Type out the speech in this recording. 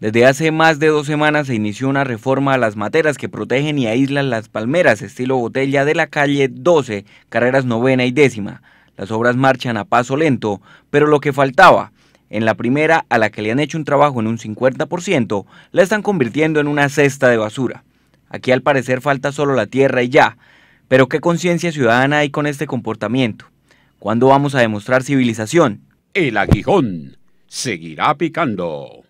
Desde hace más de dos semanas se inició una reforma a las materas que protegen y aíslan las palmeras, estilo botella de la calle 12, carreras novena y décima. Las obras marchan a paso lento, pero lo que faltaba, en la primera a la que le han hecho un trabajo en un 50%, la están convirtiendo en una cesta de basura. Aquí al parecer falta solo la tierra y ya, pero ¿qué conciencia ciudadana hay con este comportamiento? ¿Cuándo vamos a demostrar civilización? El aguijón seguirá picando.